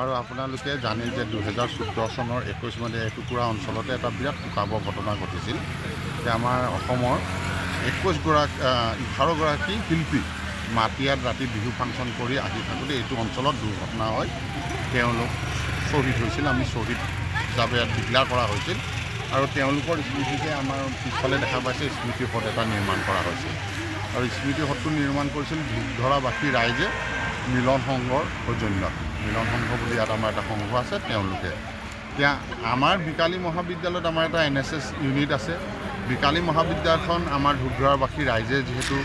আৰু আপোনালোকে জানে যে দুহেজাৰ চৈধ্য চনৰ একৈছ মানে এটুকুৰা অঞ্চলতে এটা বিৰাট শোকাৱহ ঘটনা ঘটিছিল যে আমাৰ অসমৰ একৈছগৰাকী এঘাৰগৰাকী শিল্পী মাটিয়াত ৰাতি বিহু ফাংচন কৰি আহি থাকোঁতে এইটো অঞ্চলত দুৰ্ঘটনা হয়। তেওঁলোক শ্বহীদ হৈছিল আমি শ্বহীদ হিচাপে ইয়াত ডিক্লেয়াৰ কৰা হৈছিল আৰু তেওঁলোকৰ স্মৃতিতে আমাৰ পিছফালে দেখা পাইছে স্মৃতি সৎ এটা নিৰ্মাণ কৰা হৈছিল আৰু স্মৃতি সৎটো নিৰ্মাণ কৰিছিল ধূপধৰাবাসী ৰাইজে মিলন সংঘৰ সৌজন্যত। মিলন সংঘ বুলি ইয়াত আমাৰ এটা সংঘ আছে তেওঁলোকে। এতিয়া আমাৰ বিকালী মহাবিদ্যালয়ত আমাৰ এটা এন এছ এছ ইউনিট আছে। বিকালী মহাবিদ্যালয়খন আমাৰ ধূপধৰাবাসী ৰাইজে যিহেতু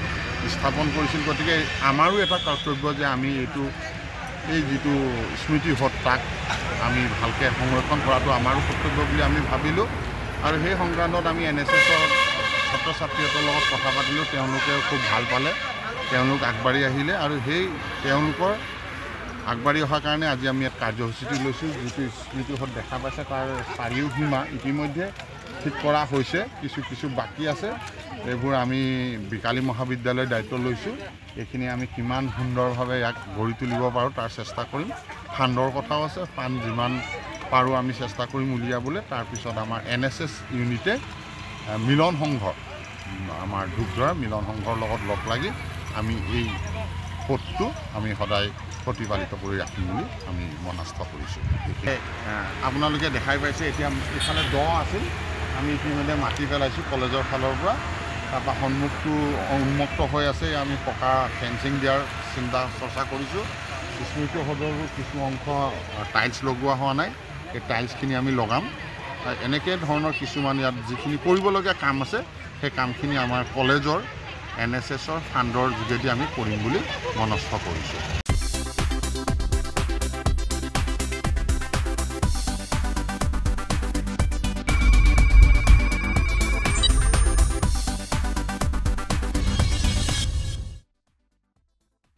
স্থাপন কৰিছিল গতিকে আমাৰো এটা কৰ্তব্য যে আমি এইটো এই যিটো স্মৃতি সৎ তাক আমি ভালকৈ সংৰক্ষণ কৰাটো আমাৰো কৰ্তব্য বুলি আমি ভাবিলোঁ। আৰু সেই সংক্ৰান্তত আমি এন এছ এছৰ ছাত্ৰ ছাত্ৰীহঁতৰ লগত কথা পাতিলোঁ তেওঁলোকে খুব ভাল পালে। তেওঁলোক আগবাঢ়ি আহিলে আৰু সেই তেওঁলোকৰ আগবাঢ়ি অহাৰ কাৰণে আজি আমি ইয়াত কাৰ্যসূচীটো লৈছোঁ যিটো স্মৃতিসত দেখা পাইছে তাৰ চাৰিওসীমা ইতিমধ্যে ঠিক কৰা হৈছে। কিছু কিছু বাকী আছে এইবোৰ আমি বিকালী মহাবিদ্যালয়ৰ দায়িত্ব লৈছোঁ। এইখিনি আমি কিমান সুন্দৰভাৱে ইয়াক গঢ়ি তুলিব পাৰোঁ তাৰ চেষ্টা কৰিম। ফাণ্ডৰ কথাও আছে ফাণ্ড যিমান পাৰোঁ আমি চেষ্টা কৰিম উলিয়াবলৈ। তাৰপিছত আমাৰ এন এছ এছ ইউনিটে মিলন সংঘ আমাৰ ধূপধৰা মিলন সংঘৰ লগত লগ লাগি আমি এই সোঁতটো আমি সদায় প্ৰতিপালিত কৰি ৰাখিম বুলি আমি মনস্থ কৰিছোঁ। আপোনালোকে দেখাই পাইছে এতিয়া ইফালে দ আছিল আমি ইতিমধ্যে মাটি পেলাইছোঁ কলেজৰ ফালৰ পৰা। তাৰপৰা সন্মুখটো উন্মুক্ত হৈ আছে আমি পকা ফেঞ্চিং দিয়াৰ চিন্তা চৰ্চা কৰিছোঁ। স্মৃতি সদৰো কিছু অংশ টাইলছ লগোৱা হোৱা নাই সেই টাইলছখিনি আমি লগাম। এনেকৈ ধৰণৰ কিছুমান ইয়াত যিখিনি কৰিবলগীয়া কাম আছে সেই কামখিনি আমাৰ কলেজৰ এন এছ এছৰ ফাণ্ডৰ যোগেদি আমি কৰিম বুলি মনস্থ কৰিছোঁ।